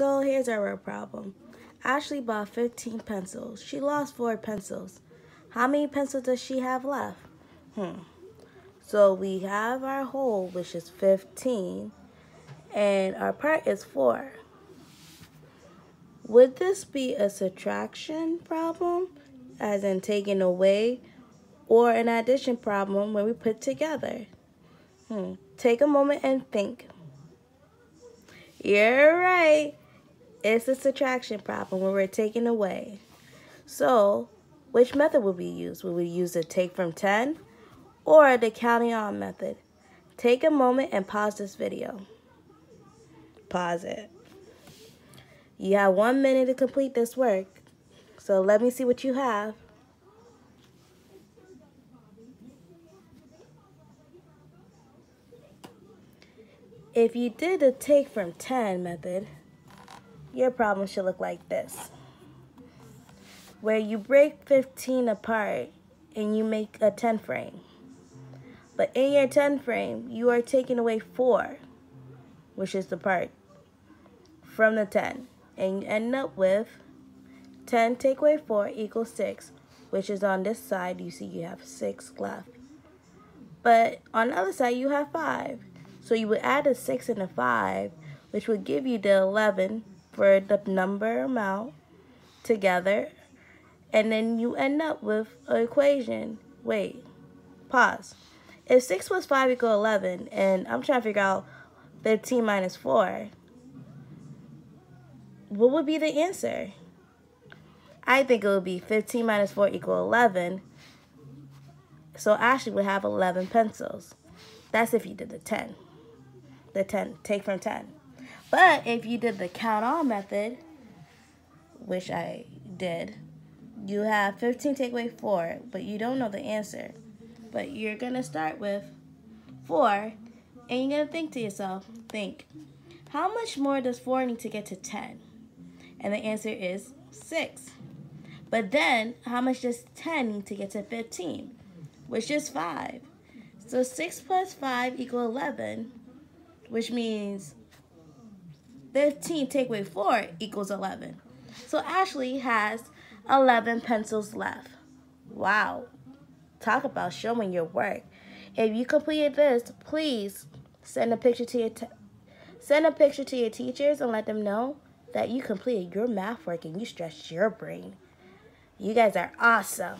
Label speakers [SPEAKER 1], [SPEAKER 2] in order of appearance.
[SPEAKER 1] So here's our real problem. Ashley bought 15 pencils. She lost 4 pencils. How many pencils does she have left? Hmm. So we have our whole, which is 15, and our part is 4. Would this be a subtraction problem, as in taking away, or an addition problem when we put together? Hmm. Take a moment and think. You're right. It's a subtraction problem when we're taking away. So, which method will we use? Will we use the take from 10 or the counting on method? Take a moment and pause this video. Pause it. You have one minute to complete this work. So let me see what you have. If you did the take from 10 method, your problem should look like this. Where you break 15 apart and you make a 10 frame. But in your 10 frame, you are taking away 4, which is the part from the 10. And you end up with 10 take away 4 equals 6, which is on this side, you see you have 6 left. But on the other side, you have 5. So you would add a 6 and a 5, which would give you the 11 for the number amount together. And then you end up with an equation. Wait, pause. If 6 plus 5 equal 11, and I'm trying to figure out 15 minus 4, what would be the answer? I think it would be 15 minus 4 equal 11. So Ashley would have 11 pencils. That's if you did the 10 the 10, take from 10. But if you did the count all method, which I did, you have 15 take away 4, but you don't know the answer. But you're going to start with 4, and you're going to think to yourself, think, how much more does 4 need to get to 10? And the answer is 6. But then, how much does 10 need to get to 15? Which is 5. So 6 plus 5 equal 11 which means 15 take away 4 equals 11. So Ashley has 11 pencils left. Wow. Talk about showing your work. If you completed this, please send a picture to your send a picture to your teachers and let them know that you completed your math work and you stretched your brain. You guys are awesome.